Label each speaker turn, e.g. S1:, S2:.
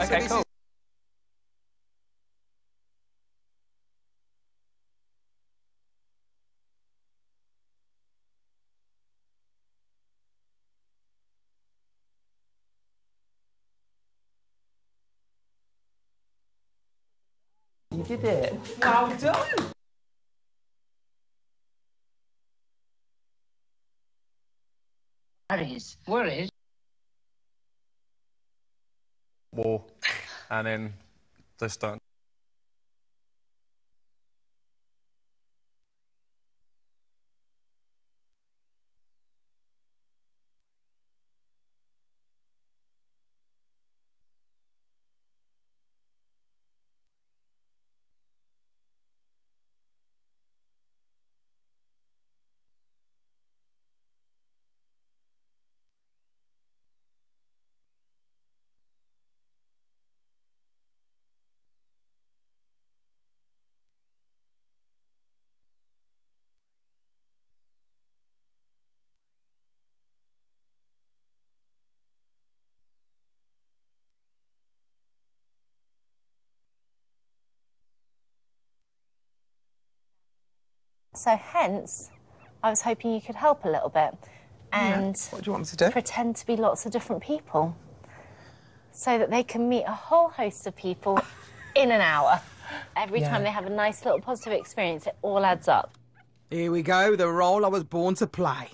S1: Okay,
S2: this
S1: cool. You did it. Well done.
S3: Worries. Worries.
S4: And then this done.
S5: So hence, I was hoping you could help a little bit and
S2: What do you want me to do?
S5: pretend to be lots of different people so that they can meet a whole host of people in an hour. Every time they have a nice little positive experience, it all adds up.
S2: Here we go, the role I was born to play.